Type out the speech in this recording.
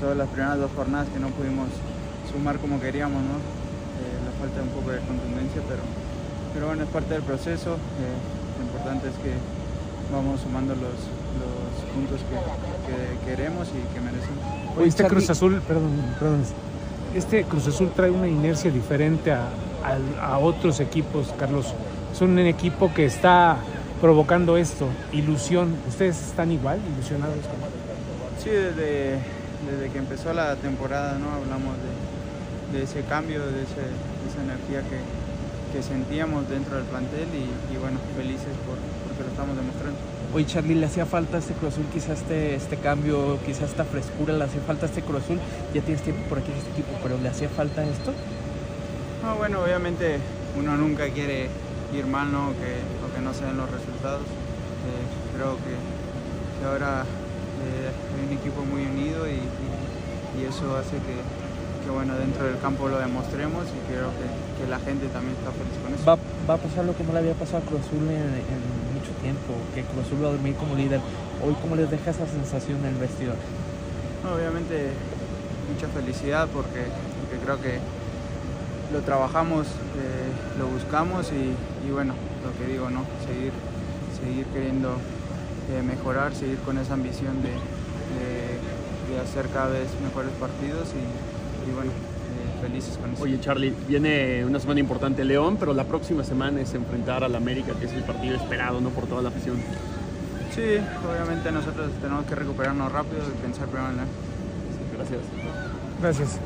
Son las primeras dos jornadas que no pudimos sumar como queríamos, ¿no? Eh, la falta un poco de contundencia, pero, pero bueno, es parte del proceso. Eh, lo importante es que vamos sumando los, los puntos que, que queremos y que merecemos. Oye, este Cruz Azul, perdón, perdón, este Cruz Azul trae una inercia diferente a, a- a otros equipos, Carlos. Es un equipo que está provocando esto, ilusión. ¿Ustedes están igual, ilusionados? Sí, desde, desde que empezó la temporada ¿no? hablamos de, de ese cambio, de, ese- de esa energía que, que sentíamos dentro del plantel y, y bueno, felices por, porque lo estamos demostrando. Oye, Charlie, ¿le hacía falta este Cruz Azul quizás este, este cambio, quizás esta frescura, le hacía falta este Cruz Azul? Ya tienes tiempo por aquí en este equipo, pero ¿le hacía falta esto? No, bueno, obviamente uno nunca quiere ir mal ¿no? o que, o que no se den los resultados. Eh, creo que, que ahora eh, hay un equipo muy unido y, y- y eso hace que, que, bueno, dentro del campo lo demostremos y creo que, que la gente también está feliz con eso. ¿Va, va a pasar lo que no le había pasado a Cruz Azul en, en mucho tiempo, que Cruz Azul va a dormir como líder. Hoy, ¿cómo les deja esa sensación en el vestidor? Obviamente mucha felicidad porque, porque creo que lo trabajamos, eh, lo buscamos y, y bueno, lo que digo, ¿no? Seguir, seguir queriendo eh, mejorar, seguir con esa ambición de, de- de hacer cada vez mejores partidos y, y bueno, eh, felices con eso. Oye, Charlie, viene una semana importante León, pero la próxima semana es enfrentar al América, que es el partido esperado ¿no? por toda la afición. Sí, obviamente nosotros tenemos que recuperarnos rápido y pensar primero en la... Gracias. Gracias.